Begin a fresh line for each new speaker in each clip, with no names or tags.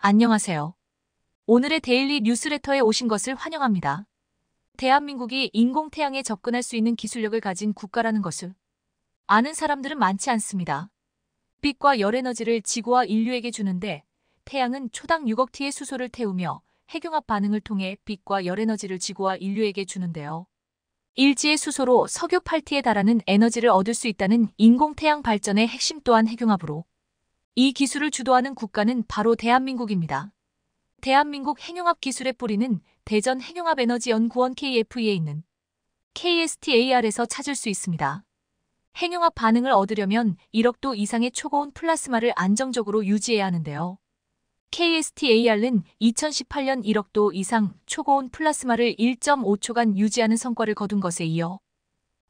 안녕하세요. 오늘의 daily 뉴스레터에 오신 것을 환영합니다. 대한민국이 인공태양에 접근할 수 있는 기술력을 가진 국가라는 것을 아는 사람들은 많지 않습니다. 빛과 열에너지를 지구와 인류에게 주는데 태양은 초당 6억 T의 수소를 태우며 핵융합 반응을 통해 빛과 열에너지를 지구와 인류에게 주는데요. 일지의 수소로 석유 8T에 달하는 에너지를 얻을 수 있다는 인공태양 발전의 핵심 또한 핵융합으로 이 기술을 주도하는 국가는 바로 대한민국입니다. 대한민국 핵융합 기술의 뿌리는 대전 핵융합에너지연구원 KFE에 있는 KSTAR에서 찾을 수 있습니다. 핵융합 반응을 얻으려면 1억도 이상의 초고온 플라스마를 안정적으로 유지해야 하는데요. KSTAR은 2018년 1억도 이상 초고온 플라스마를 1.5초간 유지하는 성과를 거둔 것에 이어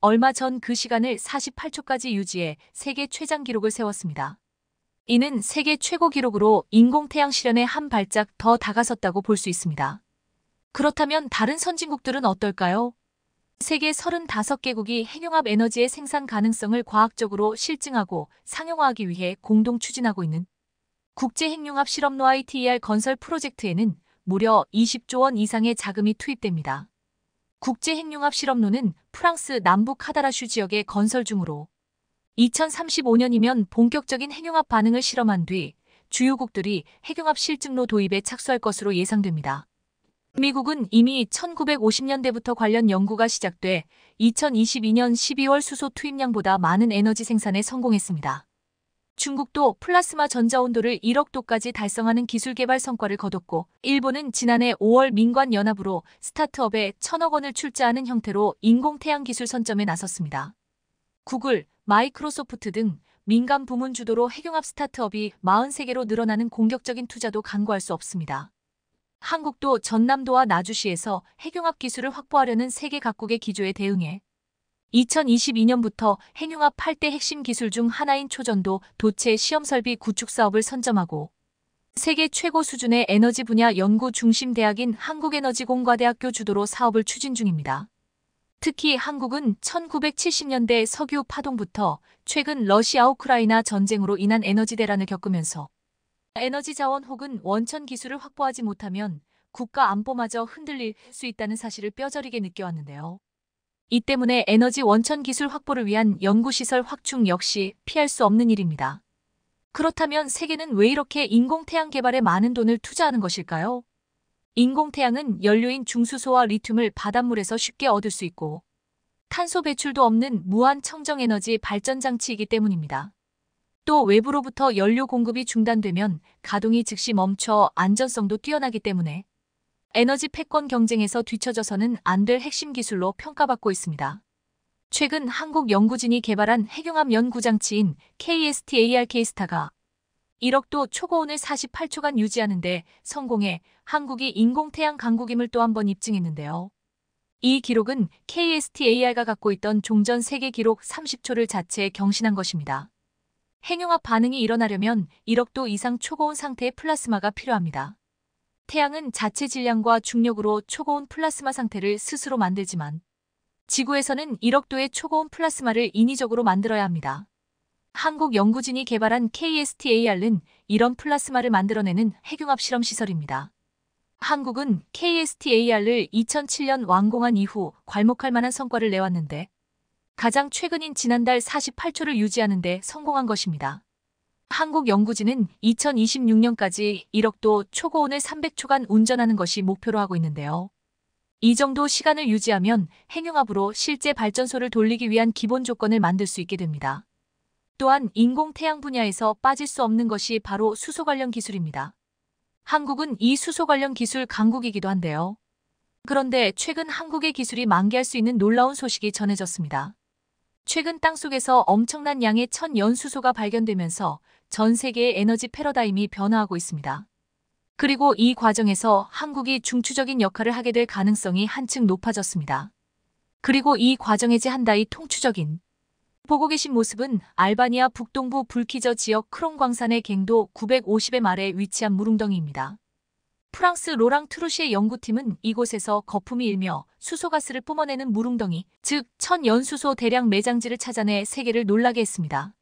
얼마 전 그 시간을 48초까지 유지해 세계 최장 기록을 세웠습니다. 이는 세계 최고 기록으로 인공태양 실현에 한 발짝 더 다가섰다고 볼 수 있습니다. 그렇다면 다른 선진국들은 어떨까요? 세계 35개국이 핵융합 에너지의 생산 가능성을 과학적으로 실증하고 상용화하기 위해 공동 추진하고 있는 국제 핵융합 실험로 ITER 건설 프로젝트에는 무려 20조 원 이상의 자금이 투입됩니다. 국제 핵융합 실험로는 프랑스 남부 카다라슈 지역에 건설 중으로 2035년이면 본격적인 핵융합 반응을 실험한 뒤 주요국들이 핵융합 실증로 도입에 착수할 것으로 예상됩니다. 미국은 이미 1950년대부터 관련 연구가 시작돼 2022년 12월 수소 투입량보다 많은 에너지 생산에 성공했습니다. 중국도 플라스마 전자 온도를 1억 도까지 달성하는 기술 개발 성과를 거뒀고 일본은 지난해 5월 민관 연합으로 스타트업에 천억 원을 출자하는 형태로 인공태양 기술 선점에 나섰습니다. 구글, 마이크로소프트 등 민간 부문 주도로 핵융합 스타트업이 43개로 늘어나는 공격적인 투자도 간과할 수 없습니다. 한국도 전남도와 나주시에서 핵융합 기술을 확보하려는 세계 각국의 기조에 대응해 2022년부터 핵융합 8대 핵심 기술 중 하나인 초전도 도체 시험 설비 구축 사업을 선점하고 세계 최고 수준의 에너지 분야 연구 중심 대학인 한국에너지공과대학교 주도로 사업을 추진 중입니다. 특히 한국은 1970년대 석유 파동부터 최근 러시아 우크라이나 전쟁으로 인한 에너지 대란을 겪으면서 에너지 자원 혹은 원천 기술을 확보하지 못하면 국가 안보마저 흔들릴 수 있다는 사실을 뼈저리게 느껴왔는데요. 이 때문에 에너지 원천 기술 확보를 위한 연구시설 확충 역시 피할 수 없는 일입니다. 그렇다면 세계는 왜 이렇게 인공태양 개발에 많은 돈을 투자하는 것일까요? 인공태양은 연료인 중수소와 리튬을 바닷물에서 쉽게 얻을 수 있고 탄소 배출도 없는 무한 청정에너지 발전 장치이기 때문입니다. 또 외부로부터 연료 공급이 중단되면 가동이 즉시 멈춰 안전성도 뛰어나기 때문에 에너지 패권 경쟁에서 뒤처져서는 안 될 핵심 기술로 평가받고 있습니다. 최근 한국 연구진이 개발한 핵융합 연구장치인 KSTAR-K스타가 1억도 초고온을 48초간 유지하는데 성공해 한국이 인공태양 강국임을 또 한 번 입증했는데요. 이 기록은 KSTAR가 갖고 있던 종전 세계 기록 30초를 자체 경신한 것입니다. 핵융합 반응이 일어나려면 1억도 이상 초고온 상태의 플라스마가 필요합니다. 태양은 자체 질량과 중력으로 초고온 플라스마 상태를 스스로 만들지만 지구에서는 1억도의 초고온 플라스마를 인위적으로 만들어야 합니다. 한국 연구진이 개발한 KSTAR는 이런 플라스마를 만들어내는 핵융합 실험 시설입니다. 한국은 KSTAR을 2007년 완공한 이후 괄목할 만한 성과를 내왔는데 가장 최근인 지난달 48초를 유지하는 데 성공한 것입니다. 한국 연구진은 2026년까지 1억도 초고온을 300초간 운전하는 것이 목표로 하고 있는데요. 이 정도 시간을 유지하면 핵융합으로 실제 발전소를 돌리기 위한 기본 조건을 만들 수 있게 됩니다. 또한 인공태양 분야에서 빠질 수 없는 것이 바로 수소 관련 기술입니다. 한국은 이 수소 관련 기술 강국이기도 한데요. 그런데 최근 한국의 기술이 만개할 수 있는 놀라운 소식이 전해졌습니다. 최근 땅속에서 엄청난 양의 천연수소가 발견되면서 전 세계의 에너지 패러다임이 변화하고 있습니다. 그리고 이 과정에서 한국이 중추적인 역할을 하게 될 가능성이 한층 높아졌습니다. 그리고 이 과정에 제한다이 통추적인 보고 계신 모습은 알바니아 북동부 불키저 지역 크롱 광산의 갱도 950의 말에 위치한 무릉덩이입니다. 프랑스 로랑 트루시의 연구팀은 이곳에서 거품이 일며 수소가스를 뿜어내는 무릉덩이, 즉 천연수소 대량 매장지를 찾아내 세계를 놀라게 했습니다.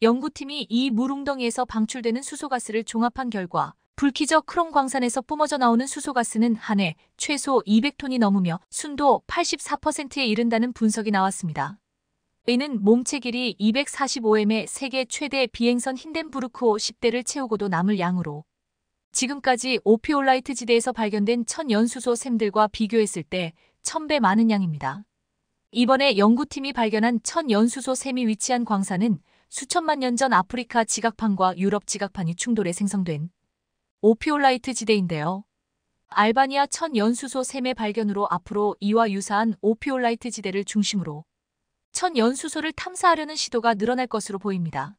연구팀이 이 무릉덩이에서 방출되는 수소가스를 종합한 결과 불키저 크롬 광산에서 뿜어져 나오는 수소가스는 한 해 최소 200톤이 넘으며 순도 84%에 이른다는 분석이 나왔습니다. 이는 몸체 길이 245m의 세계 최대 비행선 힌덴부르크호 10대를 채우고도 남을 양으로 지금까지 오피올라이트 지대에서 발견된 천연수소 샘들과 비교했을 때 1000배 많은 양입니다. 이번에 연구팀이 발견한 천연수소 샘이 위치한 광산은 수천만 년 전 아프리카 지각판과 유럽 지각판이 충돌해 생성된 오피올라이트 지대인데요. 알바니아 천연수소 샘의 발견으로 앞으로 이와 유사한 오피올라이트 지대를 중심으로 천연수소를 탐사하려는 시도가 늘어날 것으로 보입니다.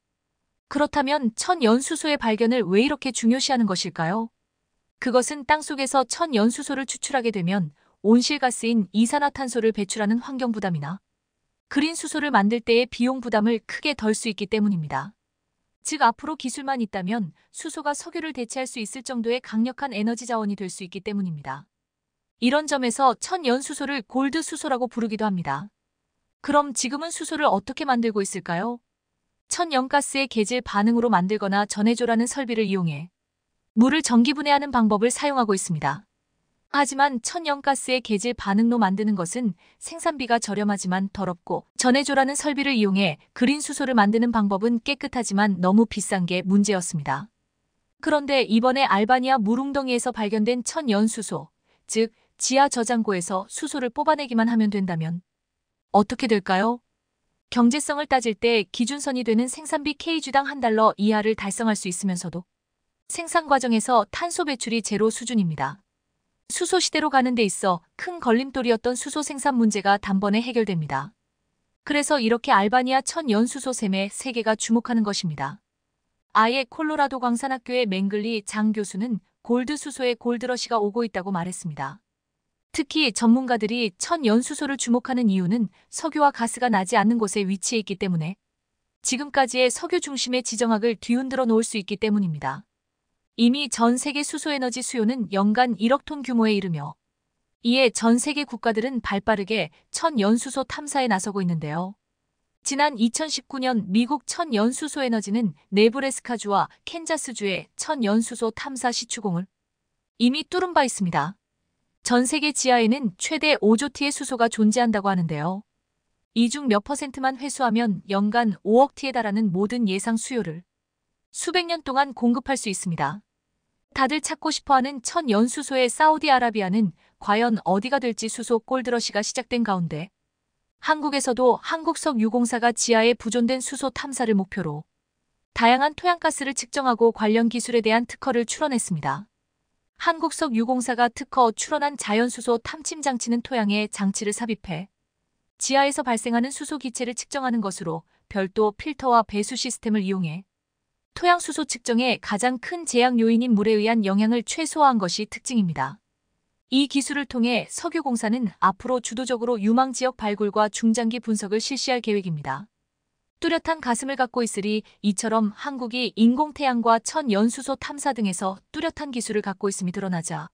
그렇다면 천연수소의 발견을 왜 이렇게 중요시하는 것일까요? 그것은 땅속에서 천연수소를 추출하게 되면 온실가스인 이산화탄소를 배출하는 환경 부담이나 그린 수소를 만들 때의 비용 부담을 크게 덜 수 있기 때문입니다. 즉 앞으로 기술만 있다면 수소가 석유를 대체할 수 있을 정도의 강력한 에너지 자원이 될 수 있기 때문입니다. 이런 점에서 천연수소를 골드 수소라고 부르기도 합니다. 그럼 지금은 수소를 어떻게 만들고 있을까요? 천연가스의 계질 반응으로 만들거나 전해조라는 설비를 이용해 물을 전기분해하는 방법을 사용하고 있습니다. 하지만 천연가스의 계질 반응로 만드는 것은 생산비가 저렴하지만 더럽고 전해조라는 설비를 이용해 그린 수소를 만드는 방법은 깨끗하지만 너무 비싼 게 문제였습니다. 그런데 이번에 알바니아 물웅덩이에서 발견된 천연수소, 즉 지하 저장고에서 수소를 뽑아내기만 하면 된다면 어떻게 될까요? 경제성을 따질 때 기준선이 되는 생산비 K주당 한 달러 이하를 달성할 수 있으면서도 생산 과정에서 탄소 배출이 제로 수준입니다. 수소 시대로 가는 데 있어 큰 걸림돌이었던 수소 생산 문제가 단번에 해결됩니다. 그래서 이렇게 알바니아 천 연수소 샘에 세계가 주목하는 것입니다. 아예 콜로라도 광산학교의 맹글리 장 교수는 골드 수소의 골드러시가 오고 있다고 말했습니다. 특히 전문가들이 천연수소를 주목하는 이유는 석유와 가스가 나지 않는 곳에 위치해 있기 때문에 지금까지의 석유 중심의 지정학을 뒤흔들어 놓을 수 있기 때문입니다. 이미 전 세계 수소에너지 수요는 연간 1억 톤 규모에 이르며 이에 전 세계 국가들은 발빠르게 천연수소 탐사에 나서고 있는데요. 지난 2019년 미국 천연수소 에너지는 네브레스카주와 캔자스주의 천연수소 탐사 시추공을 이미 뚫은 바 있습니다. 전 세계 지하에는 최대 5조 T의 수소가 존재한다고 하는데요. 이 중 몇 퍼센트만 회수하면 연간 5억 T에 달하는 모든 예상 수요를 수백 년 동안 공급할 수 있습니다. 다들 찾고 싶어하는 천 연수소의 사우디아라비아는 과연 어디가 될지 수소 골드러시가 시작된 가운데 한국에서도 한국석 유공사가 지하에 부존된 수소 탐사를 목표로 다양한 토양가스를 측정하고 관련 기술에 대한 특허를 출원했습니다. 한국석 유공사가 특허 출원한 자연수소 탐침 장치는 토양에 장치를 삽입해 지하에서 발생하는 수소 기체를 측정하는 것으로 별도 필터와 배수 시스템을 이용해 토양 수소 측정에 가장 큰 제약 요인인 물에 의한 영향을 최소화한 것이 특징입니다. 이 기술을 통해 석유공사는 앞으로 주도적으로 유망 지역 발굴과 중장기 분석을 실시할 계획입니다. 뚜렷한 가슴을 갖고 있으리 이처럼 한국이 인공태양과 천연수소 탐사 등에서 뚜렷한 기술을 갖고 있음이 드러나자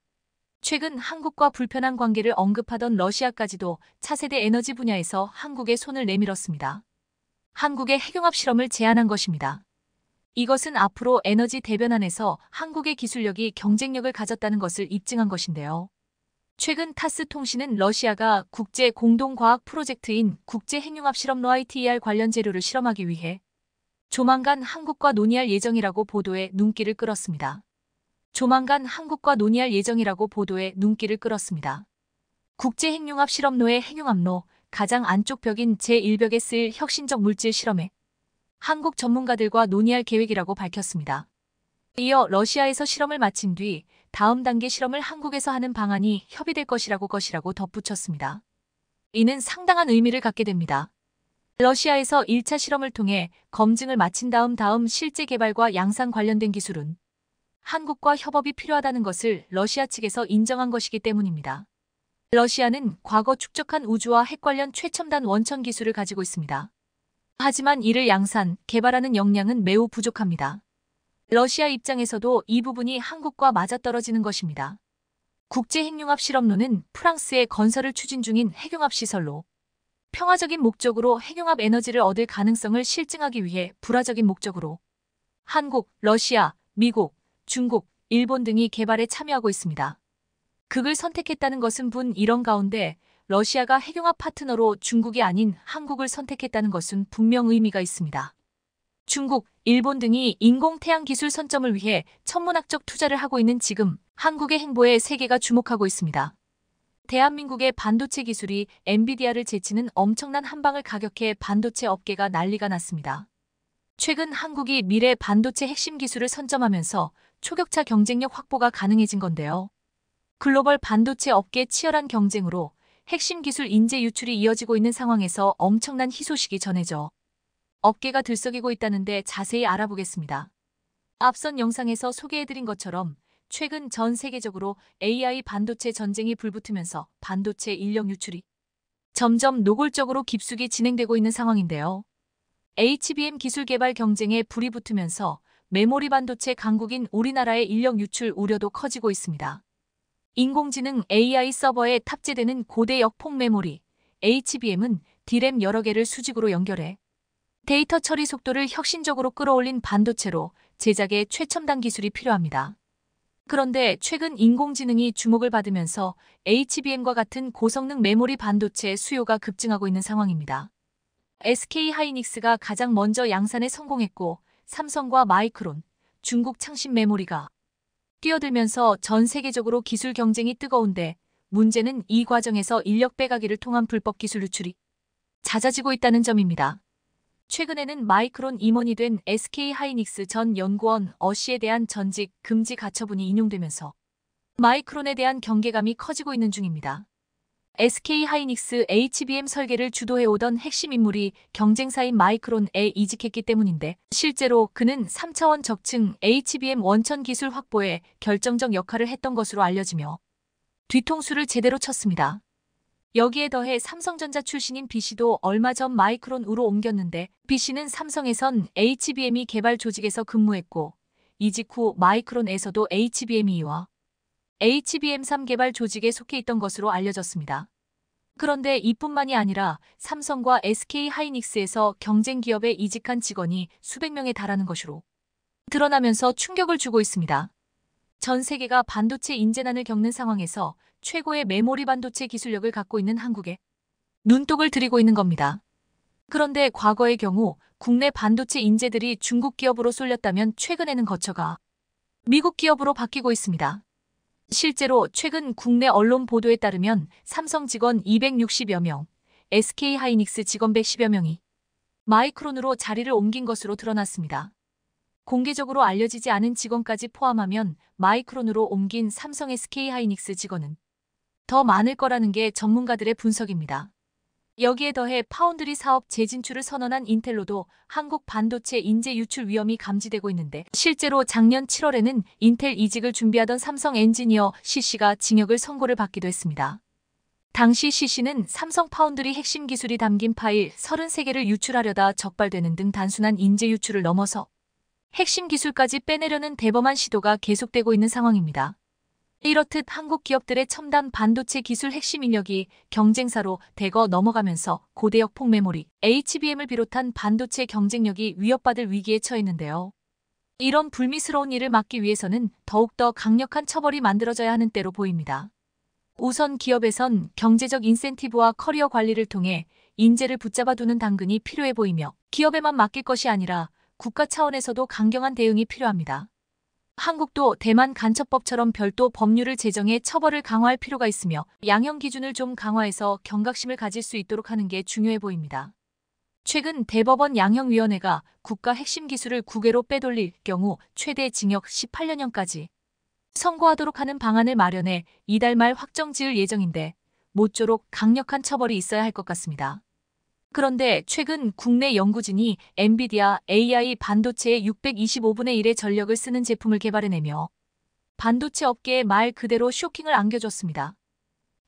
최근 한국과 불편한 관계를 언급하던 러시아까지도 차세대 에너지 분야에서 한국의 손을 내밀었습니다. 한국의 핵융합 실험을 제안한 것입니다. 이것은 앞으로 에너지 대변환에서 한국의 기술력이 경쟁력을 가졌다는 것을 입증한 것인데요. 최근 타스 통신은 러시아가 국제 공동과학 프로젝트인 국제핵융합 실험 로ITER 관련 재료를 실험하기 위해 조만간 한국과 논의할 예정이라고 보도에 눈길을 끌었습니다. 조만간 한국과 논의할 예정이라고 보도에 눈길을 끌었습니다. 국제핵융합 실험로의 핵융합로 가장 안쪽 벽인 제1벽에 쓸 혁신적 물질 실험에 한국 전문가들과 논의할 계획이라고 밝혔습니다. 이어 러시아에서 실험을 마친 뒤 다음 단계 실험을 한국에서 하는 방안이 협의될 것이라고 것이라고 덧붙였습니다. 이는 상당한 의미를 갖게 됩니다. 러시아에서 1차 실험을 통해 검증을 마친 다음 다음 실제 개발과 양산 관련된 기술은 한국과 협업이 필요하다는 것을 러시아 측에서 인정한 것이기 때문입니다. 러시아는 과거 축적한 우주와 핵 관련 최첨단 원천 기술을 가지고 있습니다. 하지만 이를 양산, 개발하는 역량은 매우 부족합니다. 러시아 입장에서도 이 부분이 한국과 맞아떨어지는 것입니다. 국제핵융합 실험로는 프랑스의 건설을 추진 중인 핵융합 시설로 평화적인 목적으로 핵융합 에너지를 얻을 가능성을 실증하기 위해 불화적인 목적으로 한국, 러시아, 미국, 중국, 일본 등이 개발에 참여하고 있습니다. 극을 선택했다는 것은 분 이런 가운데 러시아가 핵융합 파트너로 중국이 아닌 한국을 선택했다는 것은 분명 의미가 있습니다. 중국, 일본 등이 인공태양 기술 선점을 위해 천문학적 투자를 하고 있는 지금 한국의 행보에 세계가 주목하고 있습니다. 대한민국의 반도체 기술이 엔비디아를 제치는 엄청난 한방을 가격해 반도체 업계가 난리가 났습니다. 최근 한국이 미래 반도체 핵심 기술을 선점하면서 초격차 경쟁력 확보가 가능해진 건데요. 글로벌 반도체 업계 치열한 경쟁으로 핵심 기술 인재 유출이 이어지고 있는 상황에서 엄청난 희소식이 전해져 업계가 들썩이고 있다는데 자세히 알아보겠습니다. 앞선 영상에서 소개해드린 것처럼 최근 전 세계적으로 AI 반도체 전쟁이 불붙으면서 반도체 인력 유출이 점점 노골적으로 깊숙이 진행되고 있는 상황인데요. HBM 기술 개발 경쟁에 불이 붙으면서 메모리 반도체 강국인 우리나라의 인력 유출 우려도 커지고 있습니다. 인공지능 AI 서버에 탑재되는 고대역폭 메모리 HBM은 D램 여러 개를 수직으로 연결해 데이터 처리 속도를 혁신적으로 끌어올린 반도체로 제작에 최첨단 기술이 필요합니다. 그런데 최근 인공지능이 주목을 받으면서 HBM과 같은 고성능 메모리 반도체 수요가 급증하고 있는 상황입니다. SK 하이닉스가 가장 먼저 양산에 성공했고 삼성과 마이크론, 중국 창신 메모리가 뛰어들면서 전 세계적으로 기술 경쟁이 뜨거운데 문제는 이 과정에서 인력 빼가기를 통한 불법 기술 유출이 잦아지고 있다는 점입니다. 최근에는 마이크론 임원이 된 SK 하이닉스 전 연구원 어씨에 대한 전직 금지 가처분이 인용되면서 마이크론에 대한 경계감이 커지고 있는 중입니다. SK 하이닉스 HBM 설계를 주도해오던 핵심 인물이 경쟁사인 마이크론에 이직했기 때문인데 실제로 그는 3차원 적층 HBM 원천 기술 확보에 결정적 역할을 했던 것으로 알려지며 뒤통수를 제대로 쳤습니다. 여기에 더해 삼성전자 출신인 B씨도 얼마 전 마이크론으로 옮겼는데 B씨는 삼성에선 HBM이 개발 조직에서 근무했고 이직 후 마이크론에서도 HBM이와 HBM3 개발 조직에 속해 있던 것으로 알려졌습니다. 그런데 이뿐만이 아니라 삼성과 SK 하이닉스에서 경쟁 기업에 이직한 직원이 수백 명에 달하는 것으로 드러나면서 충격을 주고 있습니다. 전 세계가 반도체 인재난을 겪는 상황에서 최고의 메모리 반도체 기술력을 갖고 있는 한국에 눈독을 들이고 있는 겁니다. 그런데 과거의 경우 국내 반도체 인재들이 중국 기업으로 쏠렸다면 최근에는 거쳐가 미국 기업으로 바뀌고 있습니다. 실제로 최근 국내 언론 보도에 따르면 삼성 직원 260여 명, SK 하이닉스 직원 110여 명이 마이크론으로 자리를 옮긴 것으로 드러났습니다. 공개적으로 알려지지 않은 직원까지 포함하면 마이크론으로 옮긴 삼성 SK 하이닉스 직원은 더 많을 거라는 게 전문가들의 분석입니다. 여기에 더해 파운드리 사업 재진출을 선언한 인텔로도 한국 반도체 인재 유출 위험이 감지되고 있는데 실제로 작년 7월에는 인텔 이직을 준비하던 삼성 엔지니어 C씨가 징역을 선고를 받기도 했습니다. 당시 C씨는 삼성 파운드리 핵심 기술이 담긴 파일 33개를 유출하려다 적발되는 등 단순한 인재 유출을 넘어서 핵심 기술까지 빼내려는 대범한 시도가 계속되고 있는 상황입니다. 이렇듯 한국 기업들의 첨단 반도체 기술 핵심 인력이 경쟁사로 대거 넘어가면서 고대역 폭 메모리, HBM을 비롯한 반도체 경쟁력이 위협받을 위기에 처했는데요. 이런 불미스러운 일을 막기 위해서는 더욱더 강력한 처벌이 만들어져야 하는 때로 보입니다. 우선 기업에선 경제적 인센티브와 커리어 관리를 통해 인재를 붙잡아 두는 당근이 필요해 보이며 기업에만 맡길 것이 아니라 국가 차원에서도 강경한 대응이 필요합니다. 한국도 대만 간첩법처럼 별도 법률을 제정해 처벌을 강화할 필요가 있으며 양형 기준을 좀 강화해서 경각심을 가질 수 있도록 하는 게 중요해 보입니다. 최근 대법원 양형위원회가 국가 핵심 기술을 국외로 빼돌릴 경우 최대 징역 18년형까지 선고하도록 하는 방안을 마련해 이달 말 확정 지을 예정인데 모쪼록 강력한 처벌이 있어야 할 것 같습니다. 그런데 최근 국내 연구진이 엔비디아 AI 반도체의 625분의 1의 전력을 쓰는 제품을 개발해내며 반도체 업계에 말 그대로 쇼킹을 안겨줬습니다.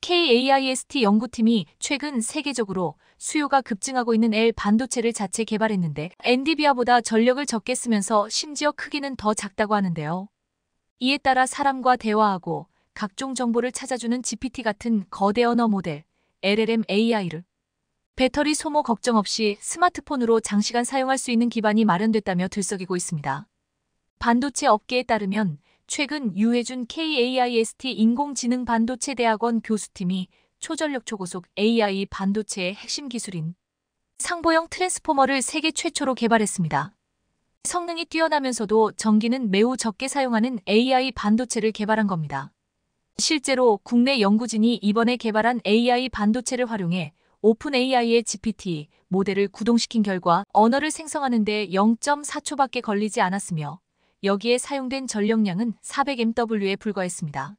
KAIST 연구팀이 최근 세계적으로 수요가 급증하고 있는 L 반도체를 자체 개발했는데 엔디비아보다 전력을 적게 쓰면서 심지어 크기는 더 작다고 하는데요. 이에 따라 사람과 대화하고 각종 정보를 찾아주는 GPT 같은 거대 언어 모델 LLM AI를 배터리 소모 걱정 없이 스마트폰으로 장시간 사용할 수 있는 기반이 마련됐다며 들썩이고 있습니다. 반도체 업계에 따르면 최근 유해준 KAIST 인공지능 반도체 대학원 교수팀이 초전력 초고속 AI 반도체의 핵심 기술인 상보형 트랜스포머를 세계 최초로 개발했습니다. 성능이 뛰어나면서도 전기는 매우 적게 사용하는 AI 반도체를 개발한 겁니다. 실제로 국내 연구진이 이번에 개발한 AI 반도체를 활용해 오픈 AI의 GPT 모델을 구동시킨 결과 언어를 생성하는 데 0.4초밖에 걸리지 않았으며 여기에 사용된 전력량은 400mW에 불과했습니다.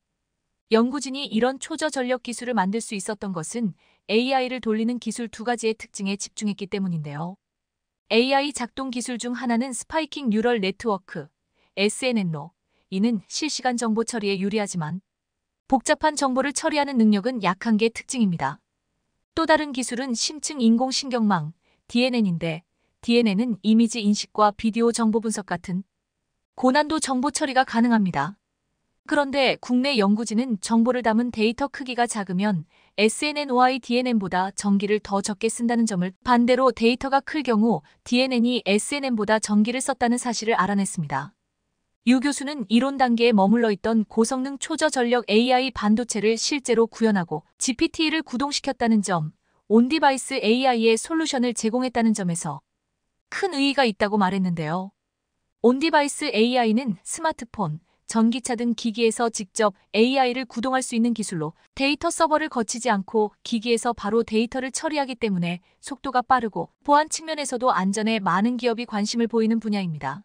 연구진이 이런 초저 전력 기술을 만들 수 있었던 것은 AI를 돌리는 기술 두 가지의 특징에 집중했기 때문인데요. AI 작동 기술 중 하나는 spiking neural network, SNN로. 이는 실시간 정보 처리에 유리하지만 복잡한 정보를 처리하는 능력은 약한 게 특징입니다. 또 다른 기술은 심층 인공신경망, DNN인데 DNN은 이미지 인식과 비디오 정보 분석 같은 고난도 정보 처리가 가능합니다. 그런데 국내 연구진은 정보를 담은 데이터 크기가 작으면 SNN이 DNN보다 전기를 더 적게 쓴다는 점을 반대로 데이터가 클 경우 DNN이 SNN보다 전기를 썼다는 사실을 알아냈습니다. 유 교수는 이론 단계에 머물러 있던 고성능 초저전력 AI 반도체를 실제로 구현하고 GPT를 구동시켰다는 점, 온디바이스 AI의 솔루션을 제공했다는 점에서 큰 의의가 있다고 말했는데요. on-device AI는 스마트폰, 전기차 등 기기에서 직접 AI를 구동할 수 있는 기술로 데이터 서버를 거치지 않고 기기에서 바로 데이터를 처리하기 때문에 속도가 빠르고 보안 측면에서도 안전해 많은 기업이 관심을 보이는 분야입니다.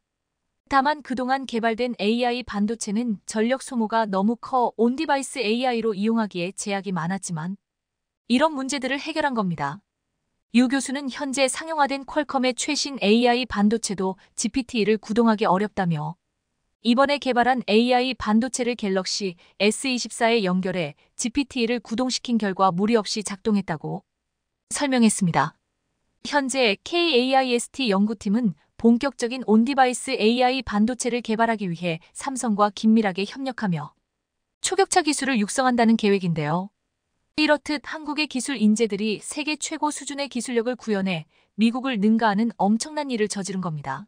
다만 그동안 개발된 AI 반도체는 전력 소모가 너무 커 on-device AI로 이용하기에 제약이 많았지만 이런 문제들을 해결한 겁니다. 유 교수는 현재 상용화된 퀄컴의 최신 AI 반도체도 GPT를 구동하기 어렵다며 이번에 개발한 AI 반도체를 갤럭시 S24에 연결해 GPT를 구동시킨 결과 무리 없이 작동했다고 설명했습니다. 현재 KAIST 연구팀은 본격적인 on-device AI 반도체를 개발하기 위해 삼성과 긴밀하게 협력하며 초격차 기술을 육성한다는 계획인데요. 이렇듯 한국의 기술 인재들이 세계 최고 수준의 기술력을 구현해 미국을 능가하는 엄청난 일을 저지른 겁니다.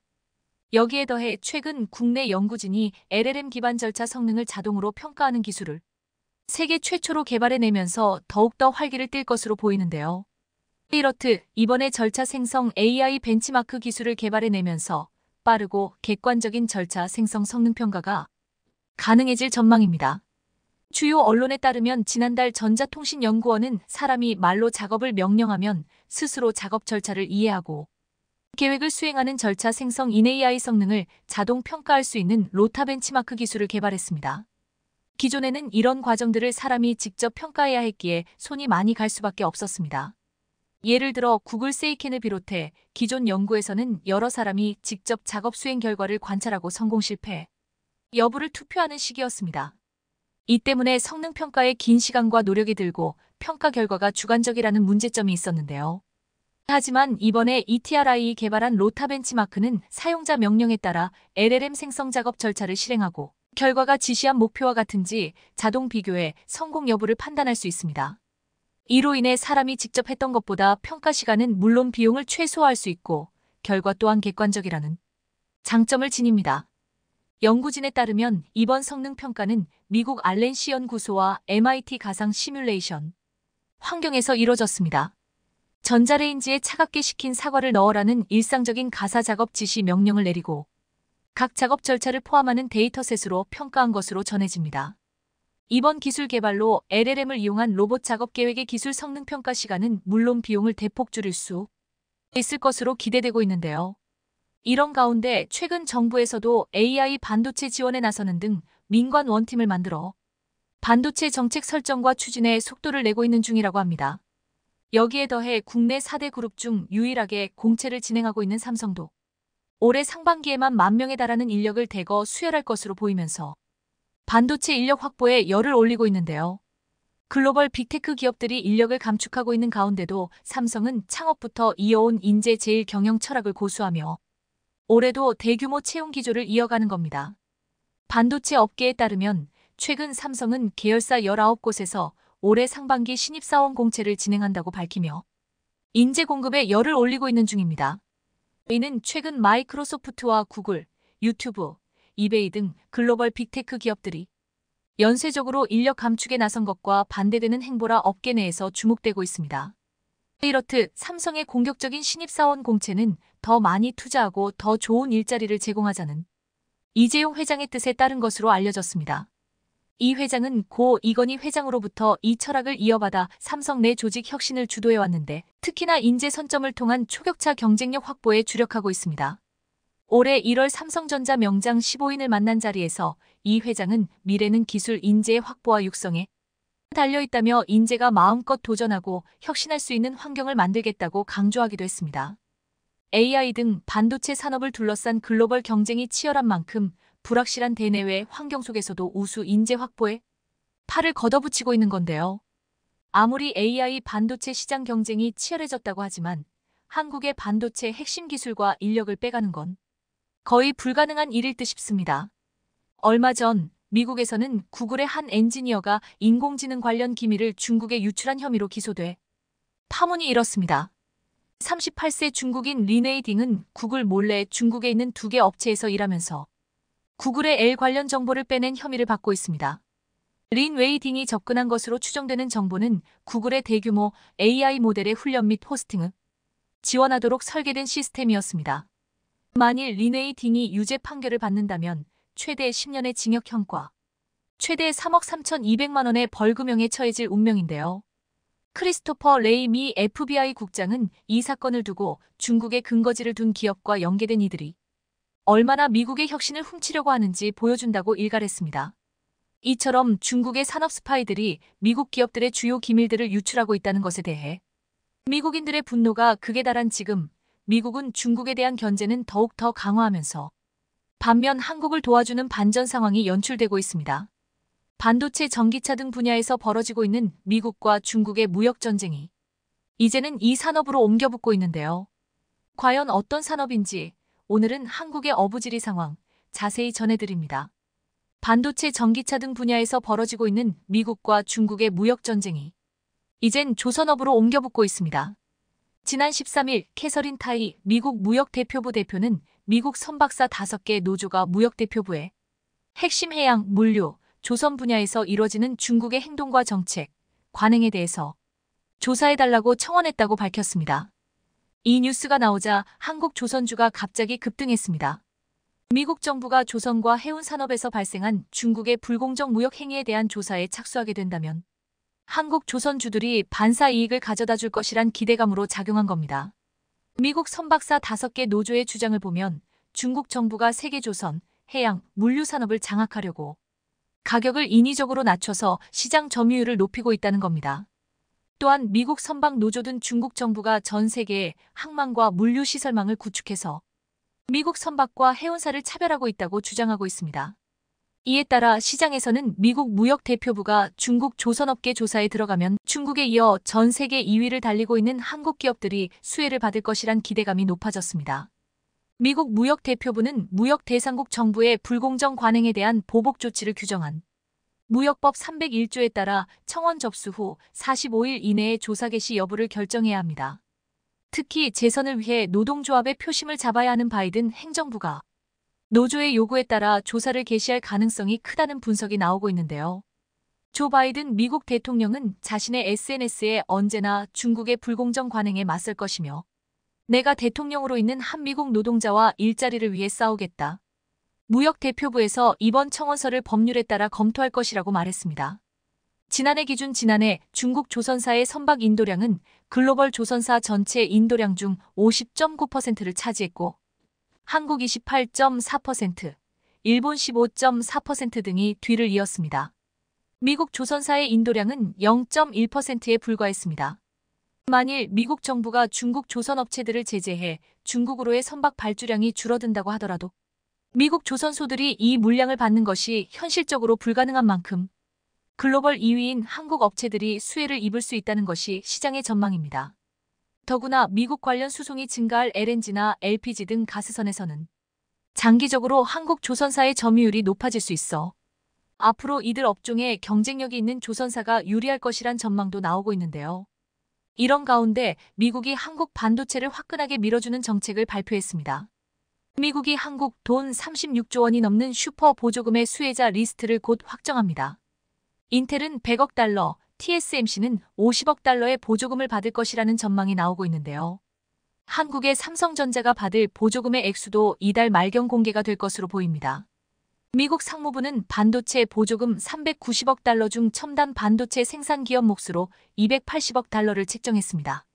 여기에 더해 최근 국내 연구진이 LLM 기반 절차 성능을 자동으로 평가하는 기술을 세계 최초로 개발해내면서 더욱더 활기를 띨 것으로 보이는데요. 이렇듯 이번에 절차 생성 AI 벤치마크 기술을 개발해내면서 빠르고 객관적인 절차 생성 성능 평가가 가능해질 전망입니다. 주요 언론에 따르면 지난달 전자통신연구원은 사람이 말로 작업을 명령하면 스스로 작업 절차를 이해하고 계획을 수행하는 절차 생성 인AI 성능을 자동 평가할 수 있는 로타 벤치마크 기술을 개발했습니다. 기존에는 이런 과정들을 사람이 직접 평가해야 했기에 손이 많이 갈 수밖에 없었습니다. 예를 들어 구글 세이켄을 비롯해 기존 연구에서는 여러 사람이 직접 작업 수행 결과를 관찰하고 성공 실패 여부를 투표하는 시기였습니다. 이 때문에 성능 평가에 긴 시간과 노력이 들고 평가 결과가 주관적이라는 문제점이 있었는데요. 하지만 이번에 ETRI 개발한 로타 벤치마크는 사용자 명령에 따라 LLM 생성 작업 절차를 실행하고 결과가 지시한 목표와 같은지 자동 비교해 성공 여부를 판단할 수 있습니다. 이로 인해 사람이 직접 했던 것보다 평가 시간은 물론 비용을 최소화할 수 있고 결과 또한 객관적이라는 장점을 지닙니다. 연구진에 따르면 이번 성능 평가는 미국 알렌 AI 연구소와 MIT 가상 시뮬레이션 환경에서 이뤄졌습니다. 전자레인지에 차갑게 식힌 사과를 넣어라는 일상적인 가사 작업 지시 명령을 내리고 각 작업 절차를 포함하는 데이터셋으로 평가한 것으로 전해집니다. 이번 기술 개발로 LLM을 이용한 로봇 작업 계획의 기술 성능 평가 시간은 물론 비용을 대폭 줄일 수 있을 것으로 기대되고 있는데요. 이런 가운데 최근 정부에서도 AI 반도체 지원에 나서는 등 민관 원팀을 만들어 반도체 정책 설정과 추진에 속도를 내고 있는 중이라고 합니다. 여기에 더해 국내 4대 그룹 중 유일하게 공채를 진행하고 있는 삼성도 올해 상반기에만 만 명에 달하는 인력을 대거 수혈할 것으로 보이면서 반도체 인력 확보에 열을 올리고 있는데요. 글로벌 빅테크 기업들이 인력을 감축하고 있는 가운데도 삼성은 창업부터 이어온 인재 제일 경영 철학을 고수하며 올해도 대규모 채용 기조를 이어가는 겁니다. 반도체 업계에 따르면 최근 삼성은 계열사 19곳에서 올해 상반기 신입사원 공채를 진행한다고 밝히며 인재 공급에 열을 올리고 있는 중입니다. 이는 최근 마이크로소프트와 구글, 유튜브, 이베이 등 글로벌 빅테크 기업들이 연쇄적으로 인력 감축에 나선 것과 반대되는 행보라 업계 내에서 주목되고 있습니다. 이렇듯 삼성의 공격적인 신입사원 공채는 더 많이 투자하고 더 좋은 일자리를 제공하자는 이재용 회장의 뜻에 따른 것으로 알려졌습니다. 이 회장은 고 이건희 회장으로부터 이 철학을 이어받아 삼성 내 조직 혁신을 주도해왔는데 특히나 인재 선점을 통한 초격차 경쟁력 확보에 주력하고 있습니다. 올해 1월 삼성전자 명장 15인을 만난 자리에서 이 회장은 미래는 기술 인재의 확보와 육성에 달려있다며 인재가 마음껏 도전하고 혁신할 수 있는 환경을 만들겠다고 강조하기도 했습니다. AI 등 반도체 산업을 둘러싼 글로벌 경쟁이 치열한 만큼 불확실한 대내외 환경 속에서도 우수 인재 확보에 팔을 걷어붙이고 있는 건데요. 아무리 AI 반도체 시장 경쟁이 치열해졌다고 하지만 한국의 반도체 핵심 기술과 인력을 빼가는 건 거의 불가능한 일일 듯 싶습니다. 얼마 전 미국에서는 구글의 한 엔지니어가 인공지능 관련 기밀을 중국에 유출한 혐의로 기소돼 파문이 일었습니다. 38세 중국인 린웨이 딩은 구글 몰래 중국에 있는 두 개 업체에서 일하면서 구글의 AI 관련 정보를 빼낸 혐의를 받고 있습니다. 린웨이 딩이 접근한 것으로 추정되는 정보는 구글의 대규모 AI 모델의 훈련 및 호스팅을 지원하도록 설계된 시스템이었습니다. 만일 린웨이 딩이 유죄 판결을 받는다면 최대 10년의 징역형과 최대 3억 3,200만 원의 벌금형에 처해질 운명인데요. 크리스토퍼 레이 미 FBI 국장은 이 사건을 두고 중국에 근거지를 둔 기업과 연계된 이들이 얼마나 미국의 혁신을 훔치려고 하는지 보여준다고 일갈했습니다. 이처럼 중국의 산업 스파이들이 미국 기업들의 주요 기밀들을 유출하고 있다는 것에 대해 미국인들의 분노가 극에 달한 지금 미국은 중국에 대한 견제는 더욱 더 강화하면서 반면 한국을 도와주는 반전 상황이 연출되고 있습니다. 반도체, 전기차 등 분야에서 벌어지고 있는 미국과 중국의 무역 전쟁이 이제는 이 산업으로 옮겨붙고 있는데요. 과연 어떤 산업인지 오늘은 한국의 어부지리 상황 자세히 전해드립니다. 반도체, 전기차 등 분야에서 벌어지고 있는 미국과 중국의 무역 전쟁이 이젠 조선업으로 옮겨붙고 있습니다. 지난 13일 캐서린 타이 미국 무역대표부 대표는 미국 선박사 5개 노조가 무역대표부에 핵심 해양, 물류, 조선 분야에서 이뤄지는 중국의 행동과 정책, 관행에 대해서 조사해달라고 청원했다고 밝혔습니다. 이 뉴스가 나오자 한국 조선주가 갑자기 급등했습니다. 미국 정부가 조선과 해운 산업에서 발생한 중국의 불공정 무역 행위에 대한 조사에 착수하게 된다면 한국 조선주들이 반사 이익을 가져다 줄 것이란 기대감으로 작용한 겁니다. 미국 선박사 5개 노조의 주장을 보면 중국 정부가 세계조선, 해양, 물류 산업을 장악하려고 가격을 인위적으로 낮춰서 시장 점유율을 높이고 있다는 겁니다. 또한 미국 선박 노조든 중국 정부가 전 세계에 항만과 물류 시설망을 구축해서 미국 선박과 해운사를 차별하고 있다고 주장하고 있습니다. 이에 따라 시장에서는 미국 무역 대표부가 중국 조선업계 조사에 들어가면 중국에 이어 전 세계 2위를 달리고 있는 한국 기업들이 수혜를 받을 것이란 기대감이 높아졌습니다. 미국 무역 대표부는 무역 대상국 정부의 불공정 관행에 대한 보복 조치를 규정한 무역법 301조에 따라 청원 접수 후 45일 이내에 조사 개시 여부를 결정해야 합니다. 특히 재선을 위해 노동조합의 표심을 잡아야 하는 바이든 행정부가 노조의 요구에 따라 조사를 개시할 가능성이 크다는 분석이 나오고 있는데요. 조 바이든 미국 대통령은 자신의 SNS에 언제나 중국의 불공정 관행에 맞설 것이며 내가 대통령으로 있는 한미국 노동자와 일자리를 위해 싸우겠다. 무역 대표부에서 이번 청원서를 법률에 따라 검토할 것이라고 말했습니다. 지난해 기준 지난해 중국 조선사의 선박 인도량은 글로벌 조선사 전체 인도량 중 50.9%를 차지했고 한국 28.4%, 일본 15.4% 등이 뒤를 이었습니다. 미국 조선사의 인도량은 0.1%에 불과했습니다. 만일 미국 정부가 중국 조선업체들을 제재해 중국으로의 선박 발주량이 줄어든다고 하더라도 미국 조선소들이 이 물량을 받는 것이 현실적으로 불가능한 만큼 글로벌 2위인 한국 업체들이 수혜를 입을 수 있다는 것이 시장의 전망입니다. 더구나 미국 관련 수송이 증가할 LNG나 LPG 등 가스선에서는 장기적으로 한국 조선사의 점유율이 높아질 수 있어 앞으로 이들 업종에 경쟁력이 있는 조선사가 유리할 것이란 전망도 나오고 있는데요. 이런 가운데 미국이 한국 반도체를 화끈하게 밀어주는 정책을 발표했습니다. 미국이 한국 돈 36조 원이 넘는 슈퍼 보조금의 수혜자 리스트를 곧 확정합니다. 인텔은 100억 달러, TSMC는 50억 달러의 보조금을 받을 것이라는 전망이 나오고 있는데요. 한국의 삼성전자가 받을 보조금의 액수도 이달 말경 공개가 될 것으로 보입니다. 미국 상무부는 반도체 보조금 390억 달러 중 첨단 반도체 생산 기업 몫으로 280억 달러를 책정했습니다.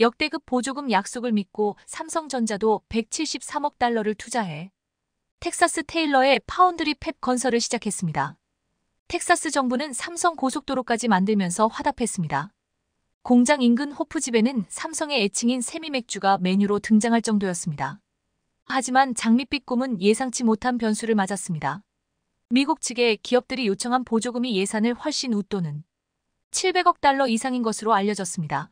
역대급 보조금 약속을 믿고 삼성전자도 173억 달러를 투자해 텍사스 테일러의 파운드리 팹 건설을 시작했습니다. 텍사스 정부는 삼성 고속도로까지 만들면서 화답했습니다. 공장 인근 호프집에는 삼성의 애칭인 세미맥주가 메뉴로 등장할 정도였습니다. 하지만 장밋빛 꿈은 예상치 못한 변수를 맞았습니다. 미국 측에 기업들이 요청한 보조금이 예산을 훨씬 웃도는 700억 달러 이상인 것으로 알려졌습니다.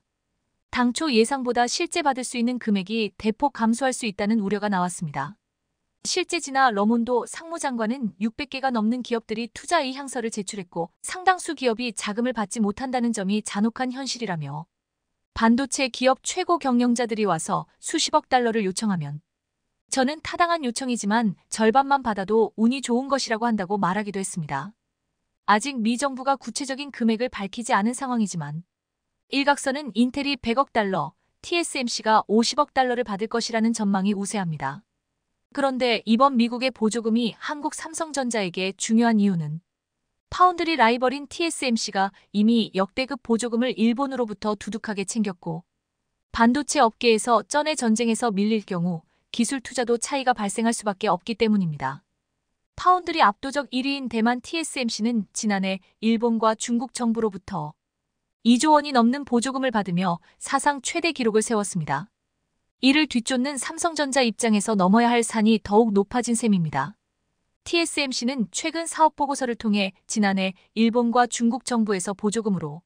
당초 예상보다 실제 받을 수 있는 금액이 대폭 감소할 수 있다는 우려가 나왔습니다. 실제 지나 러몬도 상무장관은 600개가 넘는 기업들이 투자 의향서를 제출했고 상당수 기업이 자금을 받지 못한다는 점이 잔혹한 현실이라며 반도체 기업 최고 경영자들이 와서 수십억 달러를 요청하면 저는 타당한 요청이지만 절반만 받아도 운이 좋은 것이라고 한다고 말하기도 했습니다. 아직 미 정부가 구체적인 금액을 밝히지 않은 상황이지만 일각선은 인텔이 100억 달러, TSMC가 50억 달러를 받을 것이라는 전망이 우세합니다. 그런데 이번 미국의 보조금이 한국 삼성전자에게 중요한 이유는 파운드리 라이벌인 TSMC가 이미 역대급 보조금을 일본으로부터 두둑하게 챙겼고 반도체 업계에서 쩐의 전쟁에서 밀릴 경우 기술 투자도 차이가 발생할 수밖에 없기 때문입니다. 파운드리 압도적 1위인 대만 TSMC는 지난해 일본과 중국 정부로부터 2조 원이 넘는 보조금을 받으며 사상 최대 기록을 세웠습니다. 이를 뒤쫓는 삼성전자 입장에서 넘어야 할 산이 더욱 높아진 셈입니다. TSMC는 최근 사업 보고서를 통해 지난해 일본과 중국 정부에서 보조금으로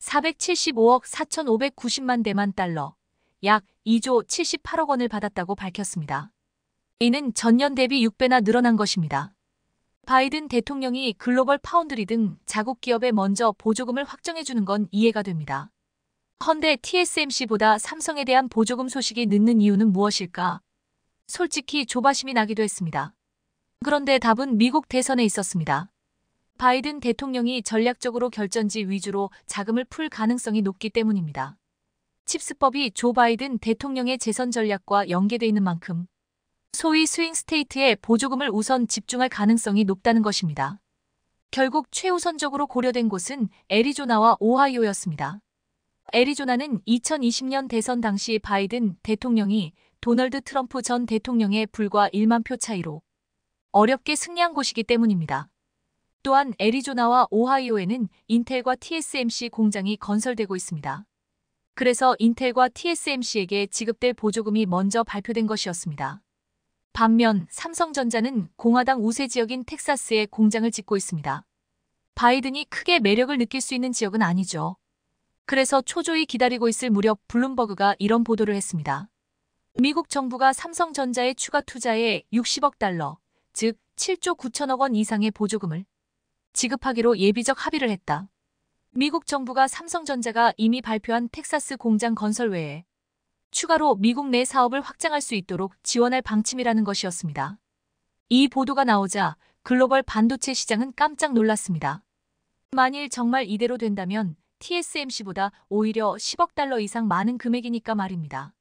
475억 4,590만 대만 달러, 약 2조 78억 원을 받았다고 밝혔습니다. 이는 전년 대비 6배나 늘어난 것입니다. 바이든 대통령이 글로벌 파운드리 등 자국 기업에 먼저 보조금을 확정해주는 건 이해가 됩니다. 헌데 TSMC보다 삼성에 대한 보조금 소식이 늦는 이유는 무엇일까? 솔직히 조바심이 나기도 했습니다. 그런데 답은 미국 대선에 있었습니다. 바이든 대통령이 전략적으로 격전지 위주로 자금을 풀 가능성이 높기 때문입니다. 칩스법이 조 바이든 대통령의 재선 전략과 연계돼 있는 만큼 소위 스윙 스테이트에 보조금을 우선 집중할 가능성이 높다는 것입니다. 결국 최우선적으로 고려된 곳은 애리조나와 오하이오였습니다. 애리조나는 2020년 대선 당시 바이든 대통령이 도널드 트럼프 전 대통령에 불과 1만 표 차이로 어렵게 승리한 곳이기 때문입니다. 또한 애리조나와 오하이오에는 인텔과 TSMC 공장이 건설되고 있습니다. 그래서 인텔과 TSMC에게 지급될 보조금이 먼저 발표된 것이었습니다. 반면 삼성전자는 공화당 우세 지역인 텍사스에 공장을 짓고 있습니다. 바이든이 크게 매력을 느낄 수 있는 지역은 아니죠. 그래서 초조히 기다리고 있을 무렵 블룸버그가 이런 보도를 했습니다. 미국 정부가 삼성전자의 추가 투자에 60억 달러, 즉 7조 9천억 원 이상의 보조금을 지급하기로 예비적 합의를 했다. 미국 정부가 삼성전자가 이미 발표한 텍사스 공장 건설 외에 추가로 미국 내 사업을 확장할 수 있도록 지원할 방침이라는 것이었습니다. 이 보도가 나오자 글로벌 반도체 시장은 깜짝 놀랐습니다. 만일 정말 이대로 된다면 TSMC보다 오히려 10억 달러 이상 많은 금액이니까 말입니다.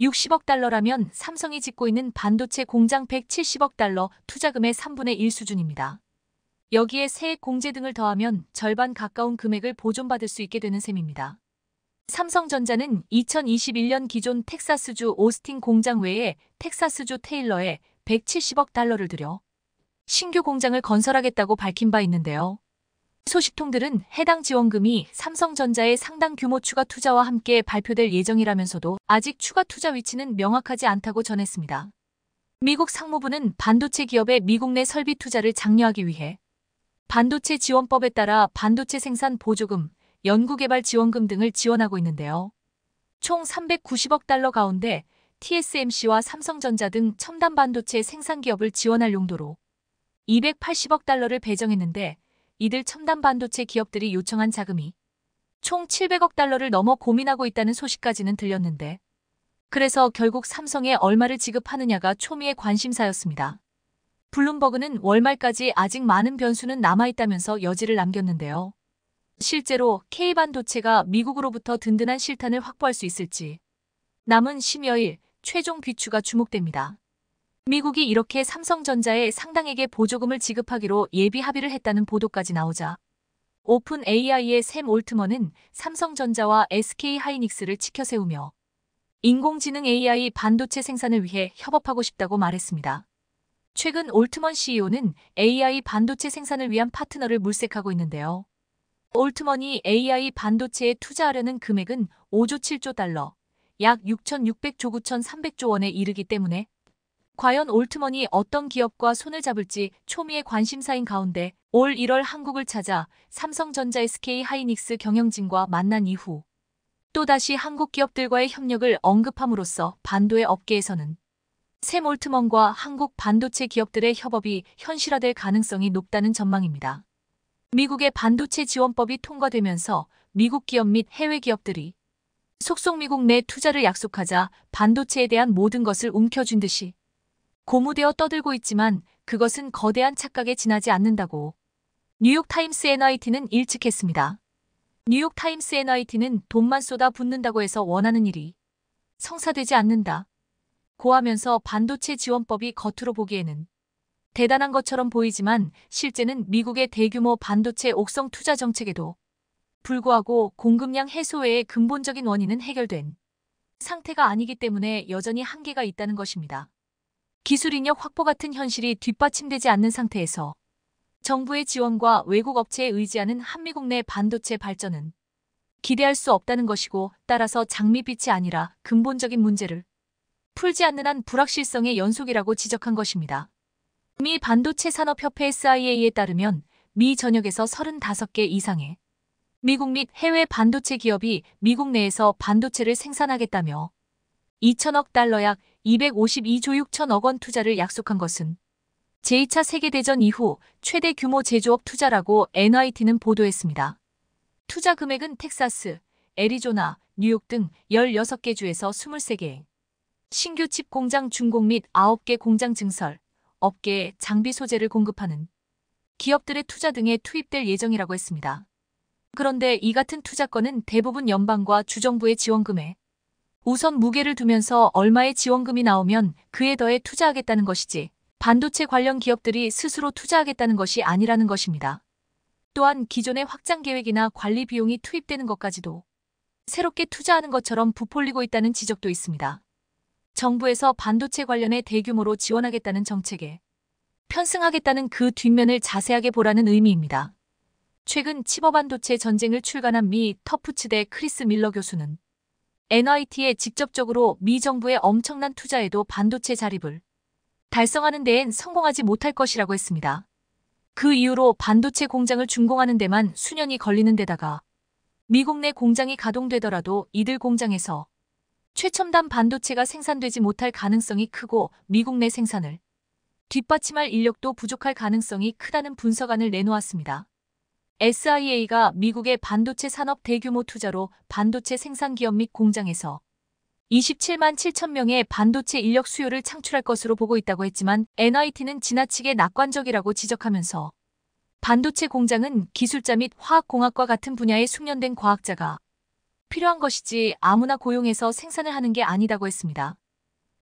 60억 달러라면 삼성이 짓고 있는 반도체 공장 170억 달러 투자금의 3분의 1 수준입니다. 여기에 세액 공제 등을 더하면 절반 가까운 금액을 보존받을 수 있게 되는 셈입니다. 삼성전자는 2021년 기존 텍사스주 오스틴 공장 외에 텍사스주 테일러에 170억 달러를 들여 신규 공장을 건설하겠다고 밝힌 바 있는데요. 소식통들은 해당 지원금이 삼성전자의 상당 규모 추가 투자와 함께 발표될 예정이라면서도 아직 추가 투자 위치는 명확하지 않다고 전했습니다. 미국 상무부는 반도체 기업의 미국 내 설비 투자를 장려하기 위해 반도체 지원법에 따라 반도체 생산 보조금, 연구개발 지원금 등을 지원하고 있는데요. 총 390억 달러 가운데 TSMC와 삼성전자 등 첨단 반도체 생산 기업을 지원할 용도로 280억 달러를 배정했는데 이들 첨단 반도체 기업들이 요청한 자금이 총 700억 달러를 넘어 고민하고 있다는 소식까지는 들렸는데 그래서 결국 삼성에 얼마를 지급하느냐가 초미의 관심사였습니다. 블룸버그는 월말까지 아직 많은 변수는 남아있다면서 여지를 남겼는데요. 실제로 K반도체가 미국으로부터 든든한 실탄을 확보할 수 있을지 남은 심여일 최종 귀추가 주목됩니다. 미국이 이렇게 삼성전자에 상당에게 보조금을 지급하기로 예비 합의를 했다는 보도까지 나오자 오픈 AI의 샘 올트먼은 삼성전자와 SK 하이닉스를 치켜세우며 인공지능 AI 반도체 생산을 위해 협업하고 싶다고 말했습니다. 최근 올트먼 CEO는 AI 반도체 생산을 위한 파트너를 물색하고 있는데요. 올트먼이 AI 반도체에 투자하려는 금액은 5조 7조 달러, 약 6,600조 9,300조 원에 이르기 때문에 과연 올트먼이 어떤 기업과 손을 잡을지 초미의 관심사인 가운데 올 1월 한국을 찾아 삼성전자 SK 하이닉스 경영진과 만난 이후 또다시 한국 기업들과의 협력을 언급함으로써 반도의 업계에서는 샘 올트먼과 한국 반도체 기업들의 협업이 현실화될 가능성이 높다는 전망입니다. 미국의 반도체 지원법이 통과되면서 미국 기업 및 해외 기업들이 속속 미국 내 투자를 약속하자 반도체에 대한 모든 것을 움켜쥔 듯이 고무되어 떠들고 있지만 그것은 거대한 착각에 지나지 않는다고 뉴욕타임스 NIT는 일측했습니다. 뉴욕타임스 NIT는 돈만 쏟아 붓는다고 해서 원하는 일이 성사되지 않는다. 고하면서 반도체 지원법이 겉으로 보기에는 대단한 것처럼 보이지만 실제는 미국의 대규모 반도체 옥성 투자 정책에도 불구하고 공급량 해소 외의 근본적인 원인은 해결된 상태가 아니기 때문에 여전히 한계가 있다는 것입니다. 기술 인력 확보 같은 현실이 뒷받침되지 않는 상태에서 정부의 지원과 외국 업체에 의지하는 한미국 내 반도체 발전은 기대할 수 없다는 것이고 따라서 장밋빛이 아니라 근본적인 문제를 풀지 않는 한 불확실성의 연속이라고 지적한 것입니다. 미 반도체 산업협회 SIA에 따르면 미 전역에서 35개 이상의 미국 및 해외 반도체 기업이 미국 내에서 반도체를 생산하겠다며 2천억 달러 약 252조 6천억 원 투자를 약속한 것은 제2차 세계대전 이후 최대 규모 제조업 투자라고 NIT는 보도했습니다. 투자 금액은 텍사스, 애리조나, 뉴욕 등 16개 주에서 23개, 신규 칩 공장 준공 및 9개 공장 증설, 업계에 장비 소재를 공급하는 기업들의 투자 등에 투입될 예정이라고 했습니다. 그런데 이 같은 투자건은 대부분 연방과 주정부의 지원금에 우선 무게를 두면서 얼마의 지원금이 나오면 그에 더해 투자하겠다는 것이지 반도체 관련 기업들이 스스로 투자하겠다는 것이 아니라는 것입니다. 또한 기존의 확장 계획이나 관리 비용이 투입되는 것까지도 새롭게 투자하는 것처럼 부풀리고 있다는 지적도 있습니다. 정부에서 반도체 관련해 대규모로 지원하겠다는 정책에 편승하겠다는 그 뒷면을 자세하게 보라는 의미입니다. 최근 치버 반도체 전쟁을 출간한 미 터프츠대 크리스 밀러 교수는 NIT에 직접적으로 미 정부의 엄청난 투자에도 반도체 자립을 달성하는 데엔 성공하지 못할 것이라고 했습니다. 그 이후로 반도체 공장을 준공하는 데만 수년이 걸리는 데다가 미국 내 공장이 가동되더라도 이들 공장에서 최첨단 반도체가 생산되지 못할 가능성이 크고 미국 내 생산을 뒷받침할 인력도 부족할 가능성이 크다는 분석안을 내놓았습니다. SIA가 미국의 반도체 산업 대규모 투자로 반도체 생산 기업 및 공장에서 27만 7천 명의 반도체 인력 수요를 창출할 것으로 보고 있다고 했지만 NIT는 지나치게 낙관적이라고 지적하면서 반도체 공장은 기술자 및 화학공학과 같은 분야에 숙련된 과학자가 필요한 것이지 아무나 고용해서 생산을 하는 게 아니다고 했습니다.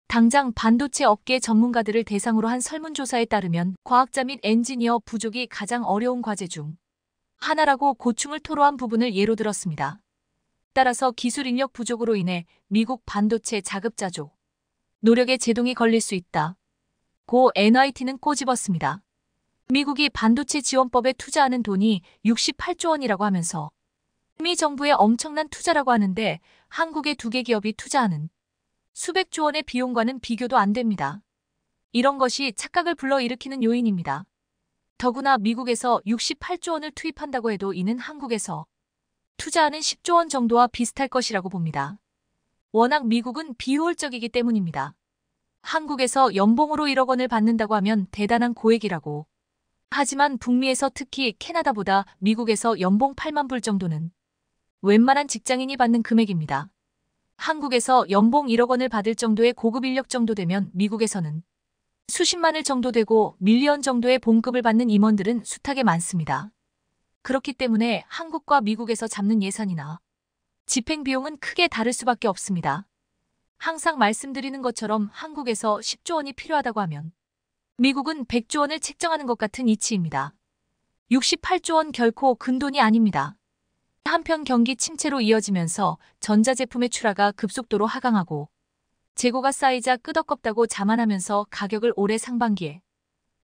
당장 반도체 업계 전문가들을 대상으로 한 설문조사에 따르면 과학자 및 엔지니어 부족이 가장 어려운 과제 중 하나라고 고충을 토로한 부분을 예로 들었습니다. 따라서 기술 인력 부족으로 인해 미국 반도체 자급자족, 노력에 제동이 걸릴 수 있다. 고 NIT는 꼬집었습니다. 미국이 반도체 지원법에 투자하는 돈이 68조 원이라고 하면서 미 정부의 엄청난 투자라고 하는데 한국의 두 개 기업이 투자하는 수백조 원의 비용과는 비교도 안 됩니다. 이런 것이 착각을 불러일으키는 요인입니다. 더구나 미국에서 68조 원을 투입한다고 해도 이는 한국에서 투자하는 10조 원 정도와 비슷할 것이라고 봅니다. 워낙 미국은 비효율적이기 때문입니다. 한국에서 연봉으로 1억 원을 받는다고 하면 대단한 고액이라고. 하지만 북미에서 특히 캐나다보다 미국에서 연봉 8만 불 정도는 웬만한 직장인이 받는 금액입니다. 한국에서 연봉 1억 원을 받을 정도의 고급 인력 정도 되면 미국에서는 수십만을 정도 되고 밀리언 정도의 봉급을 받는 임원들은 숱하게 많습니다. 그렇기 때문에 한국과 미국에서 잡는 예산이나 집행 비용은 크게 다를 수밖에 없습니다. 항상 말씀드리는 것처럼 한국에서 10조 원이 필요하다고 하면 미국은 100조 원을 책정하는 것 같은 이치입니다. 68조 원 결코 큰돈이 아닙니다. 한편 경기 침체로 이어지면서 전자제품의 출하가 급속도로 하강하고 재고가 쌓이자 끄떡없다고 자만하면서 가격을 올해 상반기에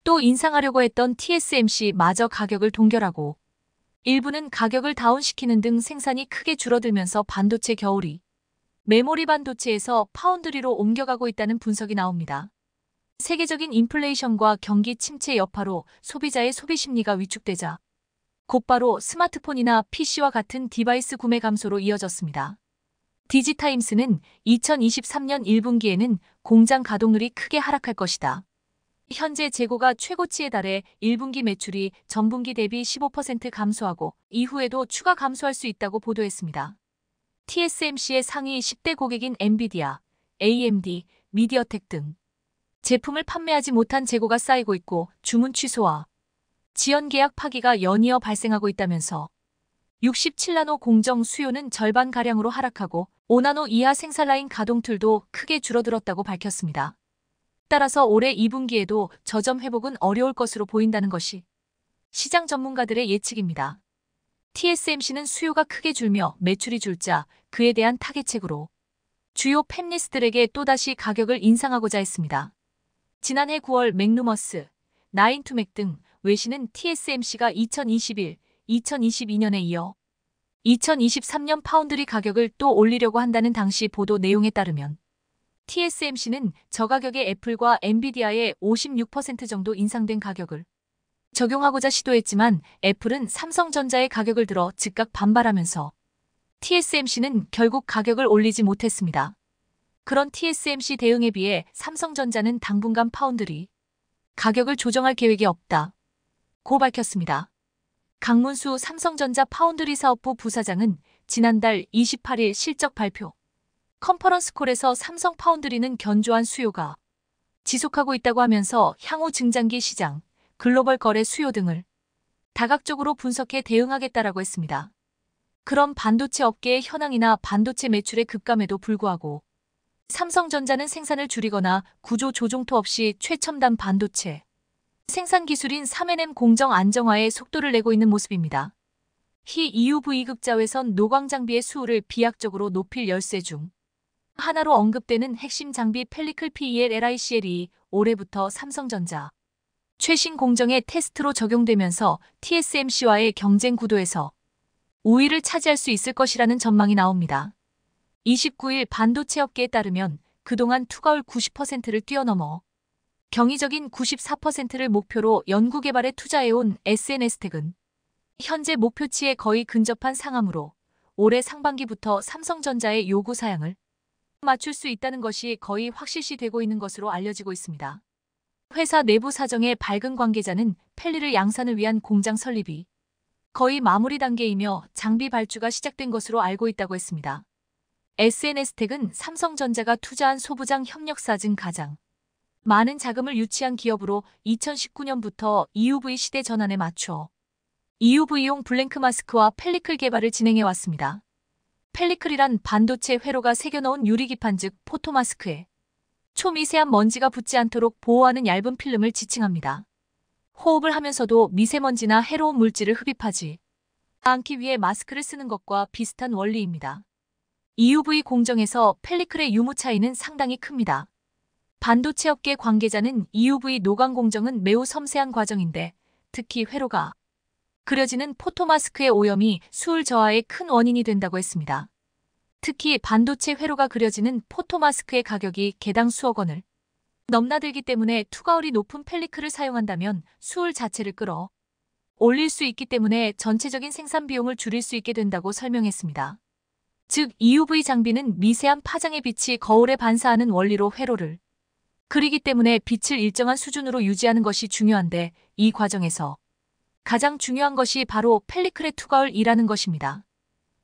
또 인상하려고 했던 TSMC 마저 가격을 동결하고 일부는 가격을 다운시키는 등 생산이 크게 줄어들면서 반도체 겨울이 메모리 반도체에서 파운드리로 옮겨가고 있다는 분석이 나옵니다. 세계적인 인플레이션과 경기 침체 여파로 소비자의 소비 심리가 위축되자 곧바로 스마트폰이나 PC와 같은 디바이스 구매 감소로 이어졌습니다. 디지타임스는 2023년 1분기에는 공장 가동률이 크게 하락할 것이다. 현재 재고가 최고치에 달해 1분기 매출이 전분기 대비 15% 감소하고 이후에도 추가 감소할 수 있다고 보도했습니다. TSMC의 상위 10대 고객인 엔비디아, AMD, 미디어텍 등 제품을 판매하지 못한 재고가 쌓이고 있고 주문 취소와 지연 계약 파기가 연이어 발생하고 있다면서 6, 7나노 공정 수요는 절반가량으로 하락하고 5나노 이하 생산라인 가동률도 크게 줄어들었다고 밝혔습니다. 따라서 올해 2분기에도 저점 회복은 어려울 것으로 보인다는 것이 시장 전문가들의 예측입니다. TSMC는 수요가 크게 줄며 매출이 줄자 그에 대한 타개책으로 주요 팹리스들에게 또다시 가격을 인상하고자 했습니다. 지난해 9월 맥루머스, 나인투맥 등 외신은 TSMC가 2021, 2022년에 이어 2023년 파운드리 가격을 또 올리려고 한다는 당시 보도 내용에 따르면 TSMC는 저가격의 애플과 엔비디아의 56% 정도 인상된 가격을 적용하고자 시도했지만 애플은 삼성전자의 가격을 들어 즉각 반발하면서 TSMC는 결국 가격을 올리지 못했습니다. 그런 TSMC 대응에 비해 삼성전자는 당분간 파운드리 가격을 조정할 계획이 없다. 고 밝혔습니다. 강문수 삼성전자 파운드리 사업부 부사장은 지난달 28일 실적 발표 컨퍼런스 콜에서 삼성 파운드리는 견조한 수요가 지속하고 있다고 하면서 향후 증장기 시장, 글로벌 거래 수요 등을 다각적으로 분석해 대응하겠다라고 했습니다. 그럼 반도체 업계의 현황이나 반도체 매출의 급감에도 불구하고 삼성전자는 생산을 줄이거나 구조 조종토 없이 최첨단 반도체 생산 기술인 3NM 공정 안정화에 속도를 내고 있는 모습입니다. 희 EUV 극자외선 노광 장비의 수율을 비약적으로 높일 열쇠 중 하나로 언급되는 핵심 장비 펠리클 PEL LICL이 올해부터 삼성전자 최신 공정의 테스트로 적용되면서 TSMC와의 경쟁 구도에서 우위를 차지할 수 있을 것이라는 전망이 나옵니다. 29일 반도체 업계에 따르면 그동안 투과율 90%를 뛰어넘어 경이적인 94%를 목표로 연구개발에 투자해온 SNS텍은 현재 목표치에 거의 근접한 상함으로 올해 상반기부터 삼성전자의 요구 사양을 맞출 수 있다는 것이 거의 확실시 되고 있는 것으로 알려지고 있습니다. 회사 내부 사정의 밝은 관계자는 펠리를 양산을 위한 공장 설립이 거의 마무리 단계이며 장비 발주가 시작된 것으로 알고 있다고 했습니다. SNS텍은 삼성전자가 투자한 소부장 협력사 중 가장 많은 자금을 유치한 기업으로 2019년부터 EUV 시대 전환에 맞춰 EUV용 블랭크 마스크와 펠리클 개발을 진행해 왔습니다. 펠리클이란 반도체 회로가 새겨놓은 유리기판 즉 포토마스크에 초미세한 먼지가 붙지 않도록 보호하는 얇은 필름을 지칭합니다. 호흡을 하면서도 미세먼지나 해로운 물질을 흡입하지 않기 위해 마스크를 쓰는 것과 비슷한 원리입니다. EUV 공정에서 펠리클의 유무 차이는 상당히 큽니다. 반도체 업계 관계자는 EUV 노광 공정은 매우 섬세한 과정인데 특히 회로가 그려지는 포토마스크의 오염이 수율 저하의 큰 원인이 된다고 했습니다. 특히 반도체 회로가 그려지는 포토마스크의 가격이 개당 수억 원을 넘나들기 때문에 투과율이 높은 펠리클을 사용한다면 수울 자체를 끌어 올릴 수 있기 때문에 전체적인 생산 비용을 줄일 수 있게 된다고 설명했습니다. 즉 EUV 장비는 미세한 파장의 빛이 거울에 반사하는 원리로 회로를 그리기 때문에 빛을 일정한 수준으로 유지하는 것이 중요한데 이 과정에서 가장 중요한 것이 바로 펠리클의 투과율이라는 것입니다.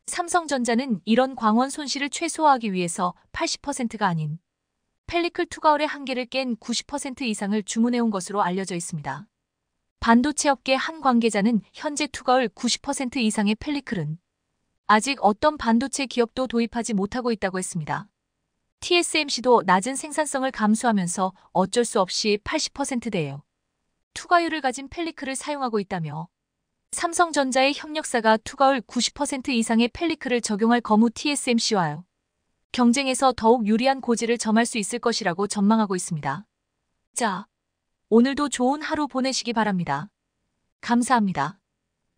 삼성전자는 이런 광원 손실을 최소화하기 위해서 80%가 아닌 펠리클 투과율의 한계를 깬 90% 이상을 주문해온 것으로 알려져 있습니다. 반도체 업계 한 관계자는 현재 투과율 90% 이상의 펠리클은 아직 어떤 반도체 기업도 도입하지 못하고 있다고 했습니다. TSMC도 낮은 생산성을 감수하면서 어쩔 수 없이 80%대예요. 투과율을 가진 펠리클을 사용하고 있다며 삼성전자의 협력사가 투과율 90% 이상의 펠리클을 적용할 거무 TSMC와요. 경쟁에서 더욱 유리한 고지를 점할 수 있을 것이라고 전망하고 있습니다. 자, 오늘도 좋은 하루 보내시기 바랍니다. 감사합니다.